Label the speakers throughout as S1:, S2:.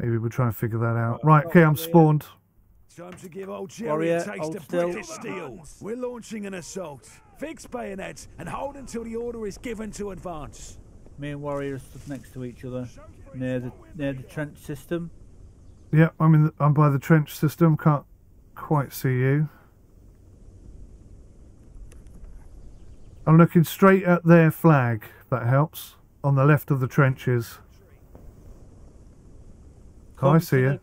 S1: Maybe we'll try and figure that out. Right, okay, I'm spawned.
S2: Time to give old Jerry
S3: Warrior,
S2: a taste of
S3: still.
S2: British steel. We're launching an assault. Fix bayonets and hold until the order is given to advance.
S3: Me and Warrior are stood next to each other near the near the trench system.
S1: Yeah, I'm in. The, I'm by the trench system. Can't quite see you. I'm looking straight at their flag. That helps. On the left of the trenches. Oh, I see you.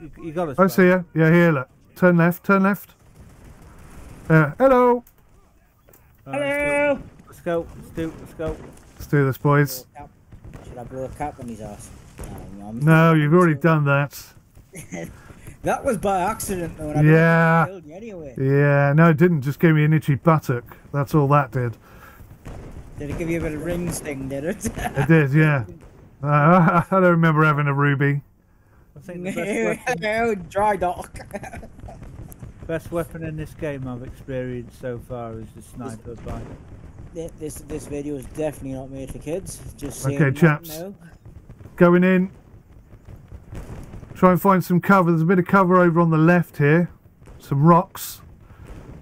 S3: the- You, you got us.
S1: I see you. Yeah, here. Look. Turn left. Turn left. Uh, hello.
S3: Hello. Let's go. Let's do. Let's go.
S1: Let's do this, boys.
S4: Should I blow a cap on his ass? No,
S1: No, you've already done that.
S4: That was by accident though. and I
S1: Yeah.
S4: killed you anyway.
S1: Yeah, no, it didn't. Just gave me an itchy buttock. That's all that did.
S4: Did it give you a bit of ring sting, did it?
S1: It did, yeah. Uh, I don't remember having a ruby.
S3: I think the best weapon,
S4: oh, dry dock.
S3: best weapon in this game I've experienced so far is the sniper by.
S4: Th- this this video is definitely not made for kids. Just saying
S1: Okay, chaps.
S4: now.
S1: Going in. Try and find some cover. There's a bit of cover over on the left here. Some rocks.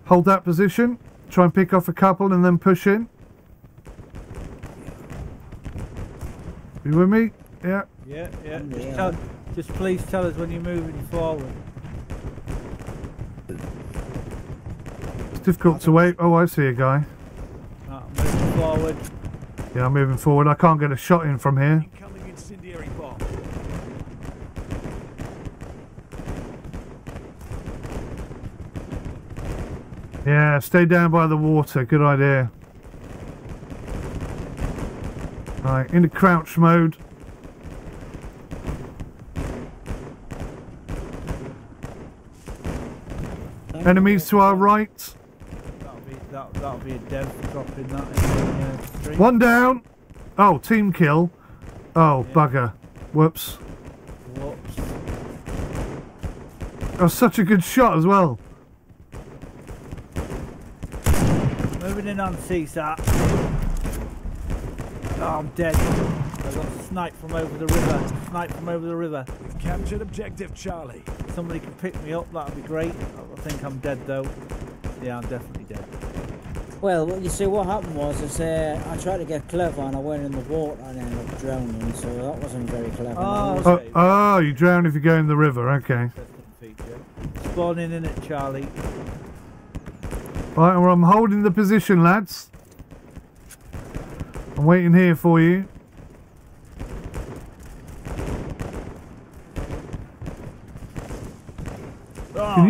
S1: Hold that position. Try and pick off a couple and then push in. You with me? Yeah.
S3: Yeah, yeah.
S4: I'm
S3: Just,
S4: there.
S3: tell, just please tell us when you're moving forward.
S1: It's difficult to wait. Oh, I see a guy.
S3: Right, I'm moving forward.
S1: Yeah, I'm moving forward. I can't get a shot in from here.
S2: Incoming incendiary bomb.
S1: Yeah, stay down by the water. Good idea. Right, into crouch mode. Enemies to our right.
S3: That'll be that, that'll be a dev dropping that in the uh.
S1: One down. Oh, team kill. Oh, bugger. Whoops.
S3: Whoops.
S1: That was such a good shot as well.
S3: Moving in on CSAT. Oh, I'm dead. I got sniped from over the river. Sniped from over the river.
S2: Captured objective Charlie.
S3: Somebody can pick me up, that'd be great. I think I'm dead though. Yeah, I'm definitely dead.
S4: Well, you see, what happened was, is uh, I tried to get clever and I went in the water and ended up drowning. So that wasn't very clever.
S3: Oh,
S1: Oh, oh, you drown if you go in the river. Okay.
S3: Spawning in it, Charlie.
S1: Right, well, I'm holding the position, lads. I'm waiting here for you.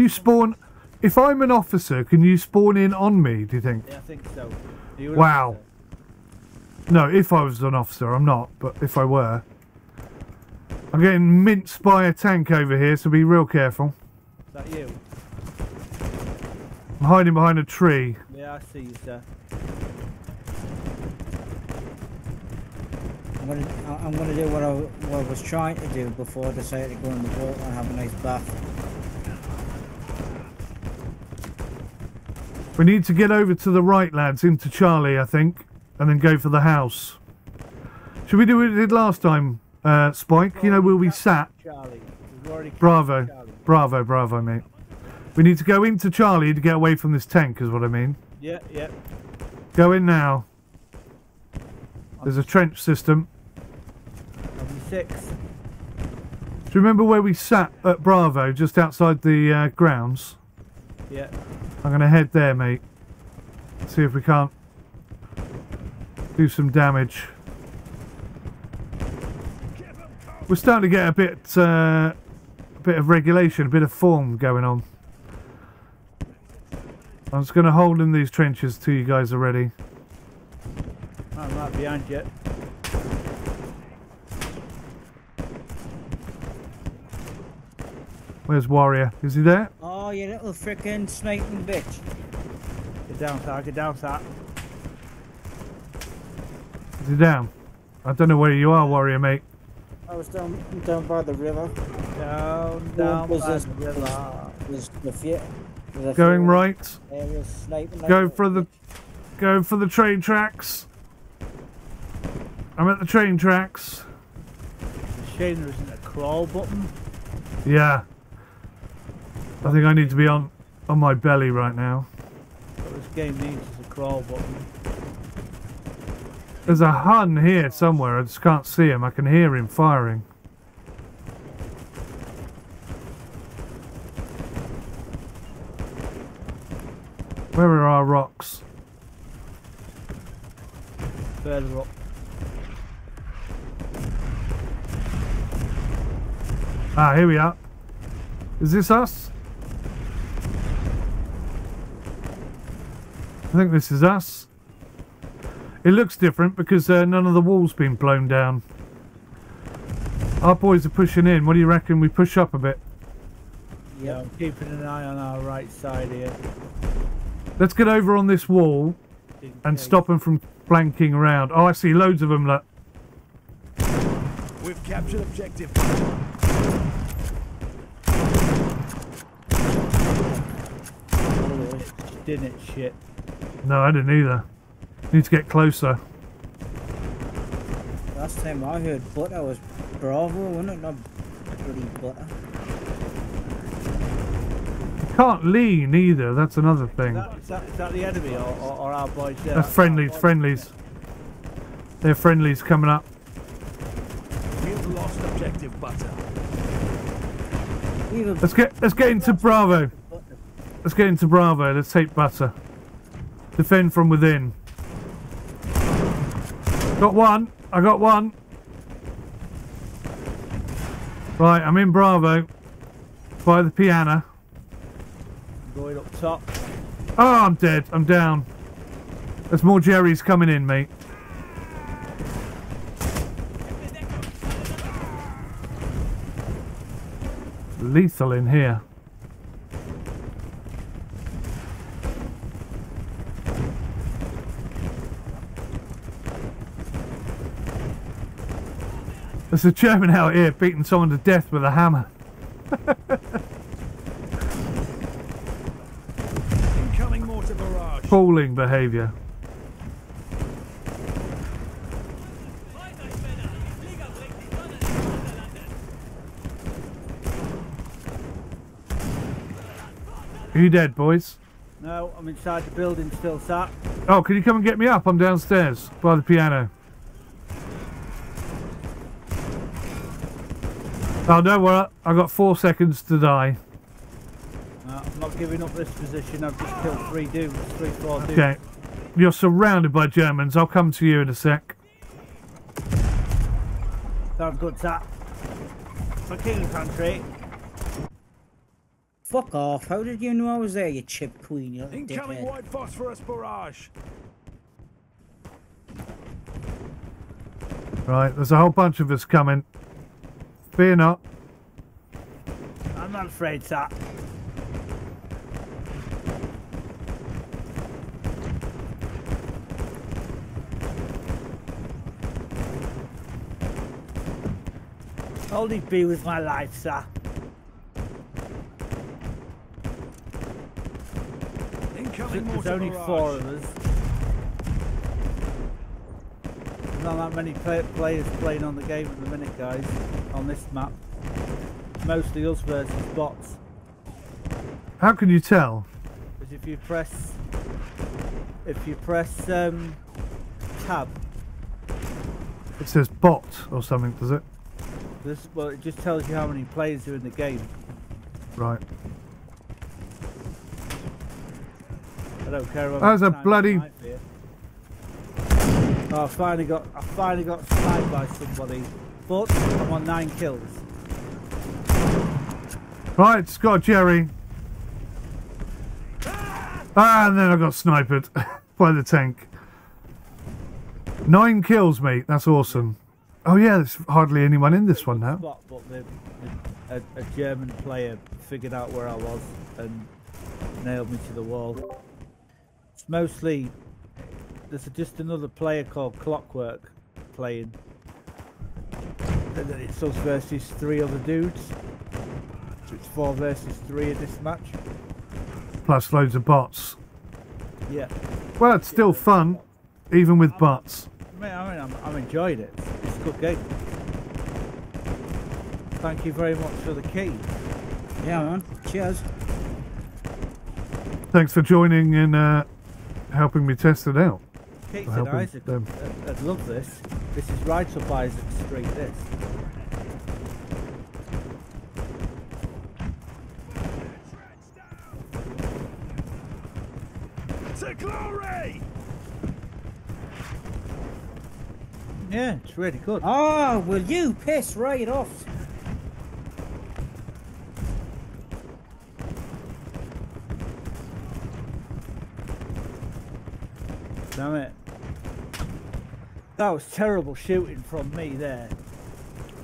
S1: You spawn? If I'm an officer, can you spawn in on me? Do you think?
S3: Yeah, I think so. Are you an
S1: Wow.
S3: officer?
S1: No, if I was an officer, I'm not. But if I were, I'm getting minced by a tank over here, so be real careful.
S3: Is that you?
S1: I'm hiding behind a tree.
S3: Yeah, I see you, sir.
S4: I'm gonna, I- I'm gonna do what I, what I was trying to do before I decided to go in the water and have a nice bath.
S1: We need to get over to the right, lads, into Charlie, I think, and then go for the house. Should we do what we did last time, uh, Spike? You know, where we sat?
S3: Charlie.
S1: Bravo.
S3: Charlie.
S1: Bravo, bravo, mate. We need to go into Charlie to get away from this tank, is what I mean.
S3: Yeah, yeah.
S1: Go in now. There's a trench system.
S3: W6.
S1: Do you remember where we sat at Bravo, just outside the uh, grounds?
S3: Yeah.
S1: I'm going to head there, mate. See if we can't do some damage. We're starting to get a bit, uh, a bit of regulation, a bit of form going on. I'm just going to hold in these trenches till you guys are ready.
S3: I'm right behind you.
S1: Where's Warrior? Is he there?
S4: Oh, you little frickin' sniping bitch.
S3: Get down, sir. Get down, sir.
S1: Is he down? I don't know where you are, Warrior, mate.
S4: I was down down by the river.
S3: Down, down
S4: was
S3: by
S4: this-
S3: the river.
S4: There's the few. there's
S1: Going right.
S4: areas
S1: Go for the go for the train tracks. I'm at the train tracks.
S3: It's a shame there isn't a crawl button.
S1: Yeah. I think I need to be on on my belly right now.
S3: What this game needs is a crawl button.
S1: There's a Hun here somewhere. I just can't see him. I can hear him firing. Where are our rocks?
S3: Further up.
S1: Ah, here we are. Is this us? Think this is us. It looks different because uh, none of the walls been blown down. Our boys are pushing in. What do you reckon we push up a bit?
S3: Yeah, I'm keeping an eye on our right side here.
S1: Let's get over on this wall and stop them from flanking around. Oh, I see loads of them. Look.
S2: We've captured objective.
S3: Didn't it, shit.
S1: No, I didn't either. Need to get closer.
S4: Last time I heard butter was Bravo, wasn't it? Not bloody butter.
S1: You Can't lean either. That's another thing.
S3: Is that, is that, is that the enemy or, or, or our boys there?
S1: That's friendlies. Friendlies. They're friendlies coming up.
S2: We've lost objective butter.
S4: Even
S1: Let's get let's get into Bravo. Let's get into Bravo. Let's take butter. Defend from within. Got one. I got one. Right, I'm in Bravo. By the piano.
S3: Going up top.
S1: Oh, I'm dead. I'm down. There's more Jerry's coming in, mate. Lethal in here. There's a German out here beating someone to death with a hammer.
S2: Incoming mortar barrage.
S1: Appalling behaviour. Are you dead, boys?
S3: No, I'm inside the building still sat.
S1: Oh, can you come and get me up? I'm downstairs by the piano. Oh, no, well, I've got four seconds to die.
S3: No, I'm not giving up this position. I've just killed three dudes, three, four dudes.
S1: Okay. You're surrounded by Germans. I'll come to you in a sec.
S3: Sounds good, sat. For King Country.
S4: Fuck off. How did you know I was there, you chip queen, you
S2: Incoming
S4: dickhead?
S2: white phosphorus barrage.
S1: Right, there's a whole bunch of us coming. Fear not.
S3: I'm not afraid, sat. Only be with my life, sir.
S2: Incoming
S3: There's only
S2: barrage.
S3: four of us. There's not that many players playing on the game at the minute, guys, on this map. Mostly us versus bots.
S1: How can you tell?
S3: Because if you press, if you press um, tab,
S1: It says bot or something, does it?
S3: this well, it just tells you how many players are in the game.
S1: Right.
S3: I don't care about.
S1: That's a bloody-
S3: Oh, I finally got, I finally got sniped by somebody, but I'm on nine kills.
S1: Right, a Jerry. Ah, and then I got sniped by the tank. Nine kills, mate. That's awesome. Oh yeah, there's hardly anyone in this one now.
S3: Spot, but the, the, a, a German player figured out where I was and nailed me to the wall. It's mostly there's just another player called Clockwork playing. And then it's us versus three other dudes. So it's four versus three in this match.
S1: Plus loads of bots.
S3: Yeah.
S1: Well, it's still fun, even with bots.
S3: I mean, I mean I'm, I'm enjoying it. It's a good game. Thank you very much for the key.
S4: Yeah, man. Cheers.
S1: Thanks for joining and uh, helping me test it out.
S3: Kate
S1: For
S3: said Isaac, um,
S1: them.
S3: I'd, I'd love this. This is right up Isaac Street, this.
S2: To glory!
S3: Yeah, it's really good.
S4: Oh, will you piss right off?
S3: Damn it. That was terrible shooting from me there.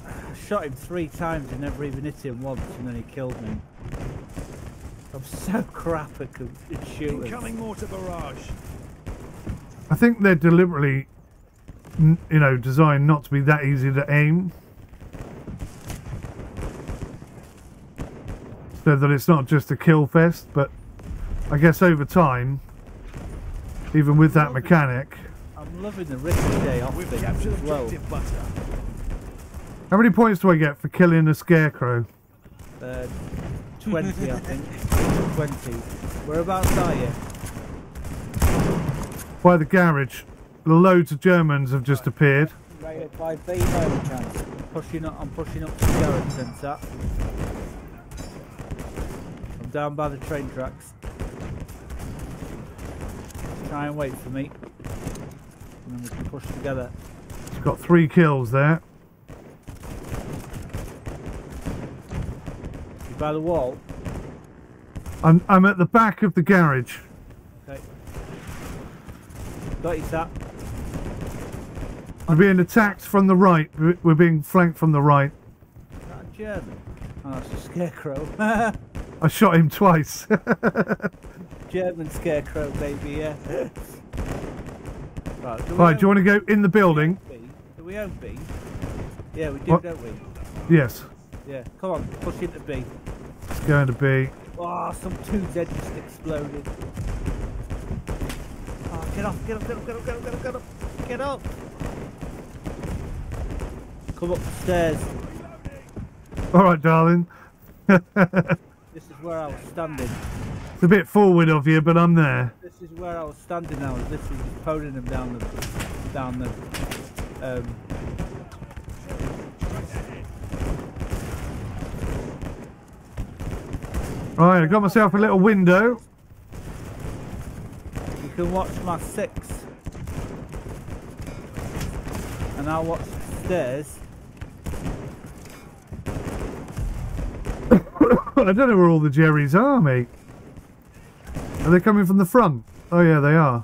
S3: I shot him three times and never even hit him once and then he killed me. I'm so crap at, at shooting.
S2: Incoming mortar barrage.
S1: I think they're deliberately, you know, designed not to be that easy to aim. So that it's not just a kill fest, but I guess over time, even with that mechanic,
S3: I'm loving the ricochet off
S2: We've
S3: things as well.
S2: butter.
S1: how many points do I get for killing a scarecrow?
S3: Uh, 20, I think. 20. Whereabouts are you?
S1: By the garage, loads of Germans have just appeared.
S4: Right up by B by any chance.
S3: Pushing up, I'm pushing up to the garage centre. I'm down by the train tracks. Try and wait for me. And then we can push together.
S1: It's got three kills there.
S3: You by the wall?
S1: I'm, I'm at the back of the garage.
S3: Okay. Got you, sat.
S1: We're being attacked from the right. We're we're being flanked from the right.
S3: Is that a German? Oh, that's a scarecrow.
S1: I shot him twice.
S3: German scarecrow, baby, yeah. right, do
S1: right, do you want to go in the building?
S3: Do we own B? Yeah, we do,
S1: What?
S3: don't we?
S1: Yes.
S3: Yeah, come on, push into B.
S1: It's going to be.
S3: Oh, ah, some two Z just exploded. Oh, get off, get up, get up, get up, get up, get up, get up, get up. Come up the stairs.
S1: All right, darling.
S3: This is where I was standing.
S1: It's a bit forward of you, but I'm there.
S3: This is where I was standing. I was literally just poning them down the, down the, um.
S1: Right, I got myself a little window.
S3: You can watch my six, and I'll watch the stairs.
S1: I don't know where all the Jerrys are, mate. Are they coming from the front? Oh yeah, they are.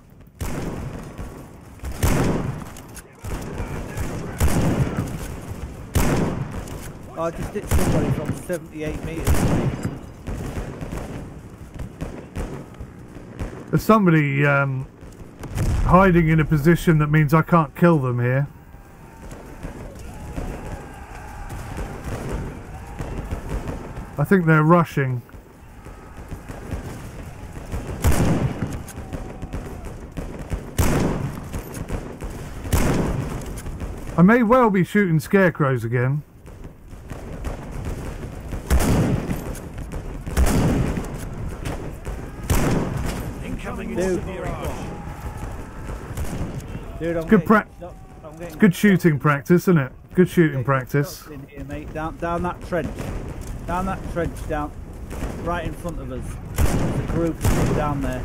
S3: I just hit somebody from 78 metres.
S1: There's somebody um, hiding in a position that means I can't kill them here. I think they're rushing. I may well be shooting scarecrows again.
S2: Incoming
S3: Dude.
S2: mortar.
S3: Dude, I'm
S1: Good
S3: getting
S1: prac-
S3: shot- I'm
S1: Good shooting practice, isn't it? Good shooting
S3: getting
S1: practice.
S3: In here, mate. Down, down that trench. Down that trench, down, right in front of us. There's a group down there.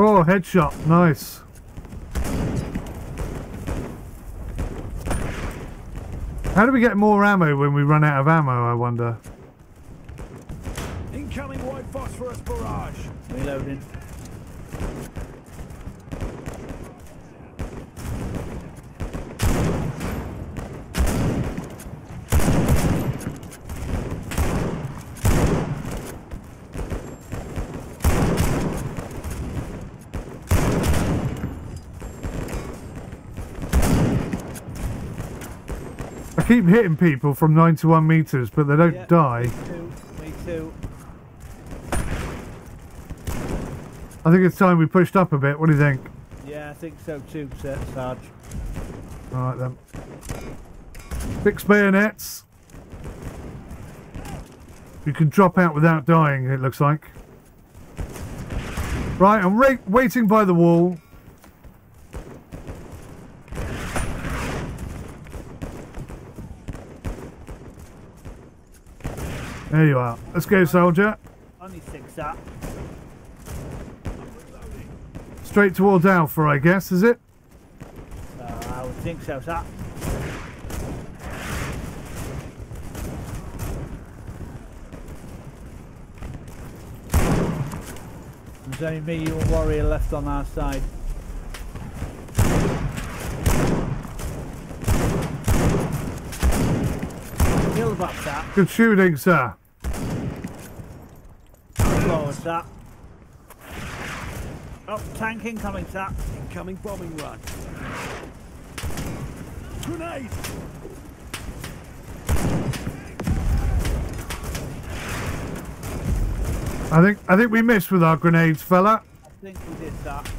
S1: Oh, headshot. Nice. How do we get more ammo when we run out of ammo, I wonder?
S2: Incoming white phosphorus barrage.
S3: Reloading.
S1: Keep hitting people from 91 meters, but they don't
S3: Yeah.
S1: die.
S3: Me too. Me too.
S1: I think it's time we pushed up a bit. What do you think?
S3: Yeah, I think so too, Sir- Sarge.
S1: All right then. Fix bayonets. You can drop out without dying, it looks like. Right, I'm waiting by the wall. There you are. Let's go, soldier.
S3: Only six that.
S1: Straight towards Alpha, I guess, is it?
S3: Uh, I would think so, sir. There's only me, you and Warrior left on our side. Back, sir.
S1: Good shooting, sir.
S3: Forward, sir. Oh, tank incoming, sir.
S2: Incoming bombing run. Grenade!
S1: I think I think we missed with our grenades, fella.
S3: I think we did that.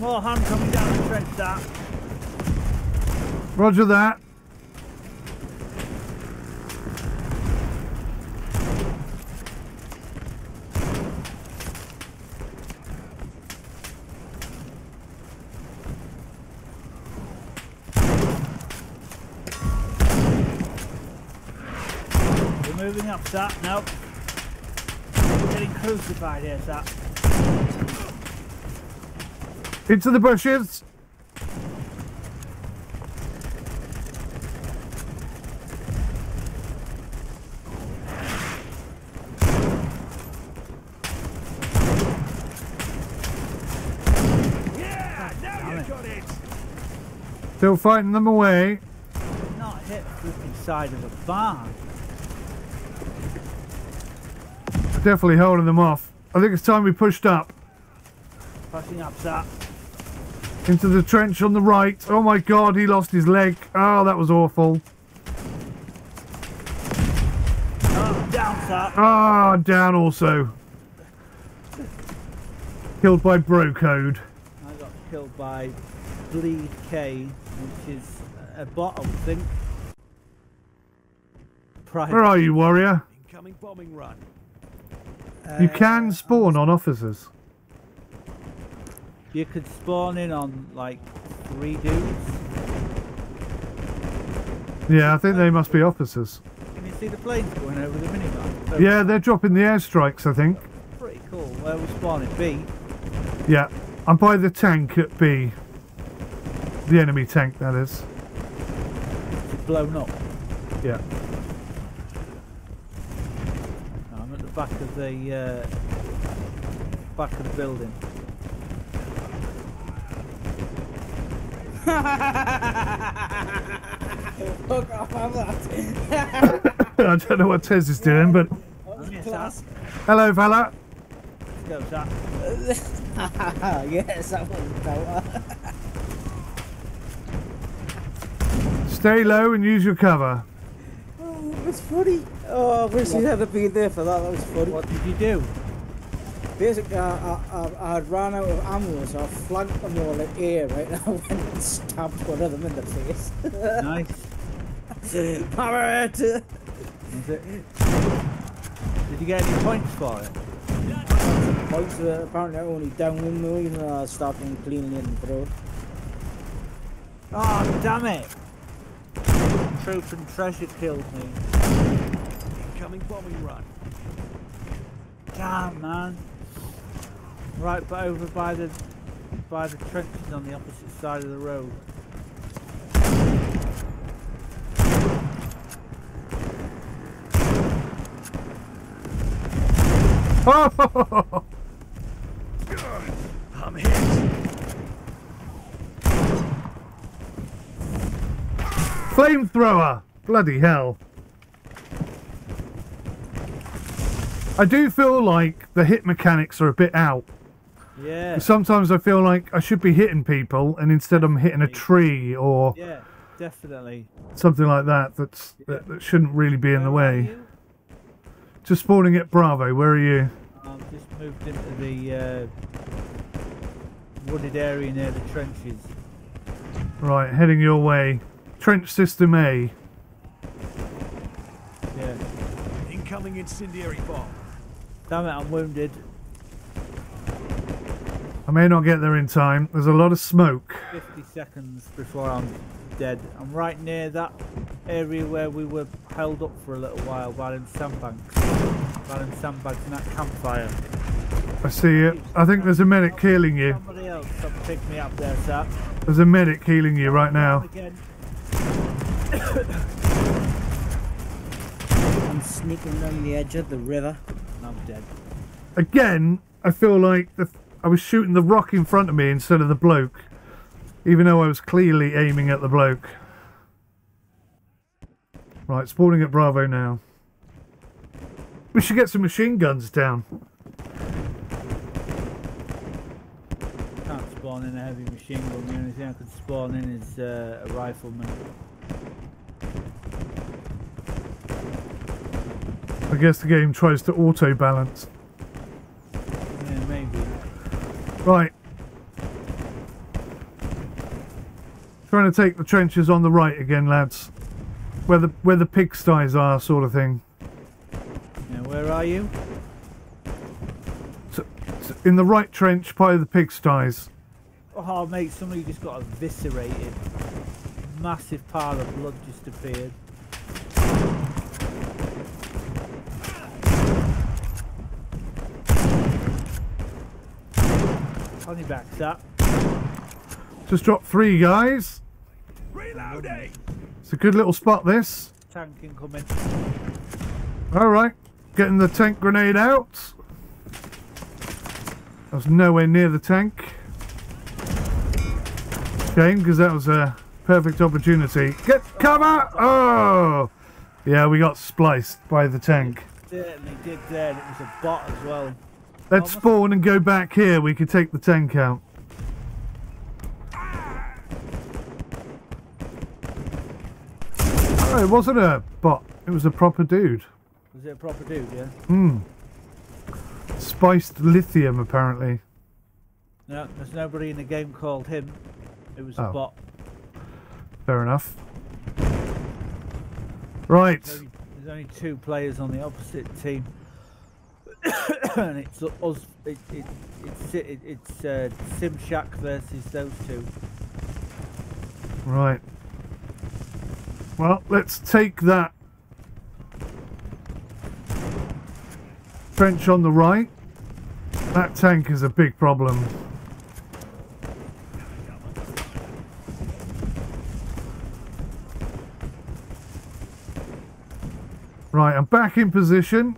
S3: More hand coming down the trench, that.
S1: Roger that.
S3: Moving up, sir. Nope. Getting crucified here, sir.
S1: Into the bushes.
S2: Yeah! Now you got it!
S1: Still fighting them away.
S3: Not hit the side of a barn.
S1: Definitely holding them off. I think it's time we pushed up
S3: Pushing up, sir.
S1: into the trench on the right. Oh my god, he lost his leg. Oh, that was awful.
S3: Oh, down, sir.
S1: Ah, down also. Killed by bro code.
S3: I got killed by Bleed K, which is a bot, I think. Private.
S1: Where are you, warrior?
S2: Incoming bombing run.
S1: You uh, can spawn on officers.
S3: You could spawn in on like three dudes.
S1: Yeah, I think they must be officers.
S3: Can you see the planes going over the minivan? So
S1: Yeah, they're dropping the airstrikes, I think.
S3: Pretty cool. Where we spawn at B.
S1: Yeah, I'm by the tank at B. The enemy tank, that is.
S3: It's blown up.
S1: Yeah.
S3: I'm at the back of the uh, back of the building.
S4: Fuck off, I'm that.
S1: I don't know what Tez is doing, but
S3: Yes,
S4: Class.
S1: hello, fella.
S3: Let's go,
S4: yes, that was better.
S1: Stay low and use your cover.
S4: It was funny. Oh, I wish you had been there for that. That was funny.
S3: What did you do?
S4: Basically, I, I, I, I had ran out of ammo, so I flanked them all in air, right? And I went and stabbed one of them in the face.
S3: Nice. Was it? Did you get any points for it?
S4: Points were apparently only downwind in me, and I stopped him cleaning in the road.
S3: Oh, damn it! Troop and treasure killed me.
S2: Incoming bombing run.
S3: Damn, man. Right, but over by the by the trenches on the opposite side of the road.
S1: Oh, flamethrower! Bloody hell. I do feel like the hit mechanics are a bit out.
S3: Yeah.
S1: Sometimes I feel like I should be hitting people, and instead I'm hitting a tree or
S3: Yeah, definitely.
S1: something like that. That's that, that shouldn't really be in the way. Just spawning at Bravo. Where are you?
S3: I've just moved into the uh, wooded area near the trenches.
S1: Right, heading your way. Trench System A.
S3: Yeah.
S2: Incoming incendiary bomb.
S3: Damn it, I'm wounded.
S1: I may not get there in time. There's a lot of smoke.
S3: 50 seconds before I'm dead. I'm right near that area where we were held up for a little while while them sandbanks. By them sandbanks in that campfire.
S1: I see it. I think there's a medic healing you.
S3: Somebody else come pick me up there, sir.
S1: There's a medic healing you right now.
S3: Again.
S4: I'm sneaking along the edge of the river.
S3: And I'm dead.
S1: Again, I feel like the, I was shooting the rock in front of me instead of the bloke. Even though I was clearly aiming at the bloke. Right, spawning at Bravo now. We should get some machine guns down.
S3: Can't spawn in a heavy machine gun. The only thing I could spawn in is uh, a rifleman.
S1: Guess the game tries to auto balance.
S3: Yeah, maybe.
S1: Right. Trying to take the trenches on the right again, lads. Where the where the pigsties are, sort of thing.
S3: Yeah, where are you?
S1: So, so in the right trench by the pigsties.
S3: Oh, mate, somebody just got eviscerated. Massive pile of blood just appeared. On your back, sir.
S1: Just dropped three guys.
S2: Reloading!
S1: It's a good little spot, this.
S3: Tank incoming.
S1: Alright. Getting the tank grenade out. I was nowhere near the tank. Shame, because that was a perfect opportunity. Get cover! Oh! Yeah, we got spliced by the tank.
S3: Certainly did there, it was a bot as well.
S1: Let's spawn and go back here. We could take the tank out. Oh, it wasn't a bot. It was a proper dude.
S3: Was it a proper dude, yeah?
S1: Hmm. Spiced lithium, apparently.
S3: No, there's nobody in the game called him. It was a
S1: Oh.
S3: bot.
S1: Fair enough. Right.
S3: There's only, there's only two players on the opposite team. And it's us. It, it, it's it, it's uh, Simshack versus those two.
S1: Right. Well, let's take that trench on the right. That tank is a big problem. Right, I'm back in position.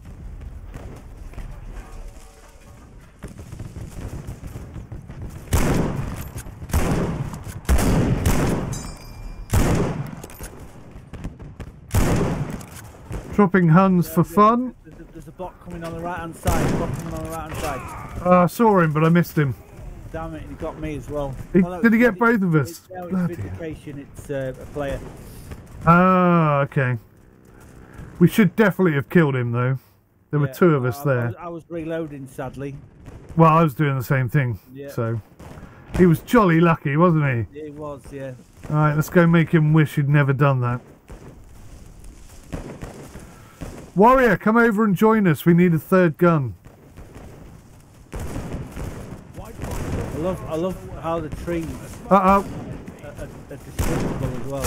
S1: Dropping Huns for fun.
S3: There's a, there's a bot coming on the right hand side. Bot coming on the right hand side.
S1: Uh, I saw him, but I missed him.
S3: Damn it, he got me as well.
S1: He- did he get both of us?
S3: It's, no, it's
S1: Bloody
S3: vindication. It's uh, a player.
S1: Ah, okay. We should definitely have killed him, though. There were two of us
S3: I,
S1: there.
S3: was, I was reloading, sadly.
S1: Well, I was doing the same thing.
S3: Yeah.
S1: So he was jolly lucky, wasn't he?
S3: He was, yeah.
S1: All right, let's go make him wish he'd never done that. Warrior, come over and join us. We need a third gun.
S3: I love, I love how the trees
S1: Uh oh.
S3: are, are, are destructible as well.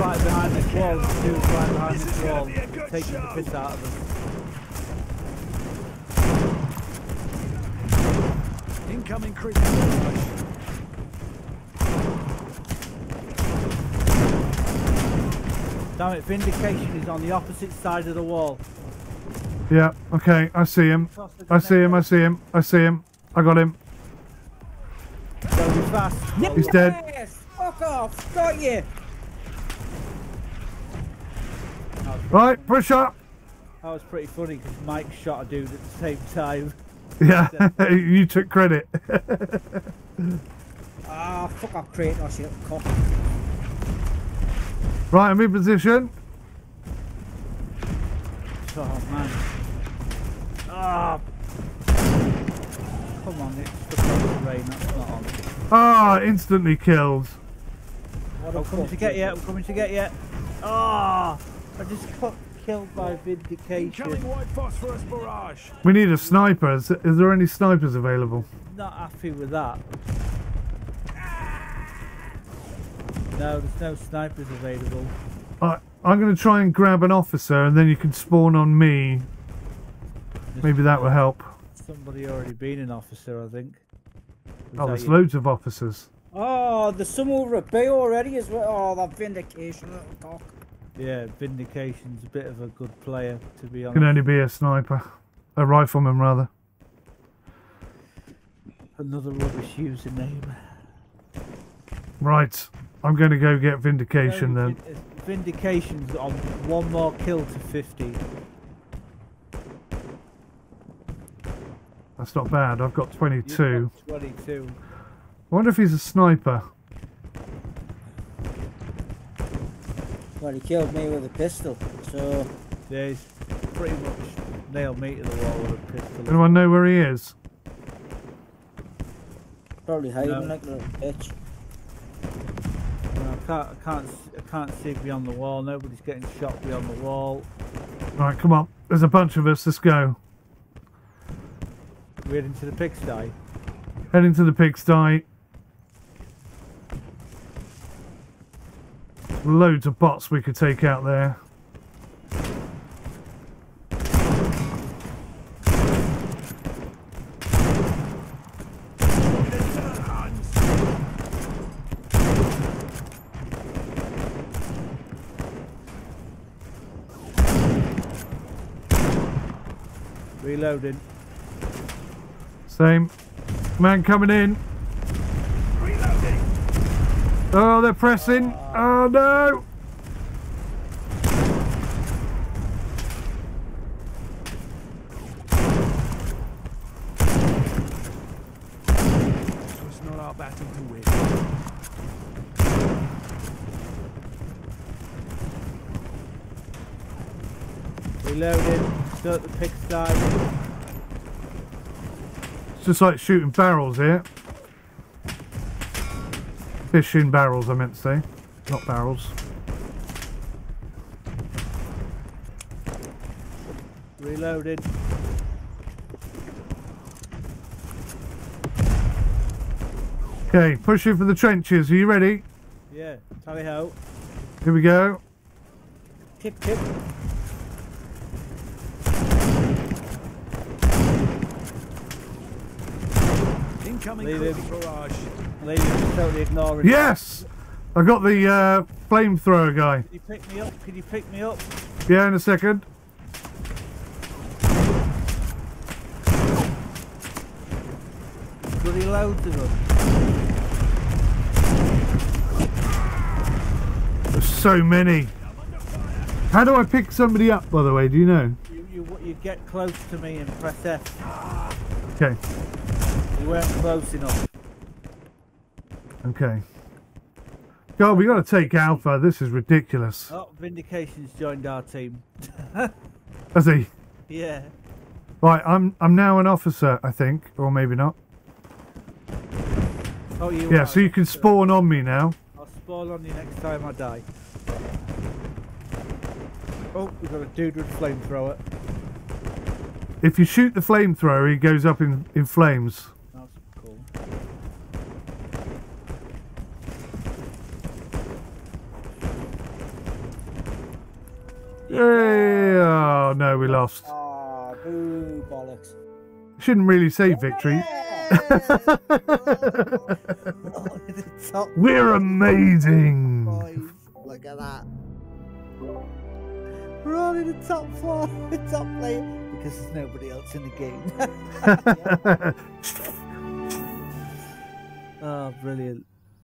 S3: Right behind this wall, dude's right behind this wall, taking the piss out of us.
S2: Incoming critical.
S3: Damn it, Vindication is on the opposite side of the wall.
S1: Yeah. Okay. I see him. I see him. I see him. I see him. I got him.
S3: Gotta be fast.
S1: He's dead.
S4: Yes! Fuck off! Got you!
S1: Right. Push up.
S3: That was pretty funny because Mike shot a dude at the same time.
S1: Yeah. you took credit.
S4: Ah, fuck off, Kratos, you little cock.
S1: Right. I'm in position.
S3: Oh man. Ah, come on, it's stuck on the rain, that's not on.
S1: Ah, instantly killed.
S4: What a
S3: I'm coming to get you,
S4: it?
S3: I'm coming to get you. Ah, I just got killed by Vindication.
S2: Incoming white phosphorus barrage.
S1: We need a sniper. Is, is there any snipers available?
S3: Not happy with that. No, there's no snipers available.
S1: I, I'm going to try and grab an officer and then you can spawn on me. Maybe that will help.
S3: Somebody already been an officer, I think. Was
S1: Oh, there's
S3: you?
S1: loads of officers.
S4: Oh, there's some over at Bay already as well. Oh, that vindication little cock.
S3: Yeah, Vindication's a bit of a good player, to be honest.
S1: Can only be a sniper. A rifleman, rather.
S3: Another rubbish username.
S1: Right. I'm going to go get Vindication
S3: No,
S1: then.
S3: Uh, Vindication's on one more kill to 50.
S1: That's not bad. I've got 22.
S3: got 22.
S1: I wonder if he's a sniper.
S4: Well, he killed me with a pistol. So,
S3: Yeah, he's pretty much nailed me to the wall with a pistol.
S1: Anyone know where he is?
S4: probably hiding
S3: No.
S4: like a little bitch.
S3: Can't, I can't, I can't see beyond the wall. Nobody's getting shot beyond the wall.
S1: Right, come on. There's a bunch of us. Let's go.
S3: We're into the pigsty.
S1: Heading to the pigsty. Loads of bots we could take out there.
S3: Reloading.
S1: Same. Man coming in.
S2: Reloading.
S1: Oh, they're pressing. Oh, no.
S2: So it's not our battle to win.
S3: Reloading. Still at the pigsty.
S1: It's just like shooting barrels here. Fishing barrels, I meant to say. Not barrels.
S3: Reloaded.
S1: Okay, pushing for the trenches. Are you ready?
S3: Yeah. Tally ho.
S1: Here we go.
S4: Tip, tip.
S2: Incoming
S3: Leave him.
S2: barrage.
S3: Lady was totally ignoring.
S1: Yes! I got the uh, flamethrower guy.
S3: Can you pick me up? Can you pick me up?
S1: Yeah, in a second.
S3: Bloody loads of them.
S1: There's so many. How do I pick somebody up, by the way? Do you know?
S3: You, you, you get close to me and press F.
S1: Okay.
S3: You weren't close enough.
S1: Okay. God, we got to take Alpha. This is ridiculous.
S3: Oh, Vindication's joined our team.
S1: Has he?
S3: Yeah.
S1: Right, I'm I'm now an officer, I think, or maybe not.
S3: Oh, you
S1: Yeah,
S3: are.
S1: so you can spawn on me now.
S3: I'll spawn on you next time I die. Oh, we've got a dude with a flamethrower.
S1: If you shoot the flamethrower, he goes up in in flames. Yay! Oh no, we lost.
S4: Ah, boo bollocks.
S1: Shouldn't really say victory. We're amazing.
S3: five. Look at that. We're all in the top four, the top player, because there's nobody else in the game. oh, brilliant.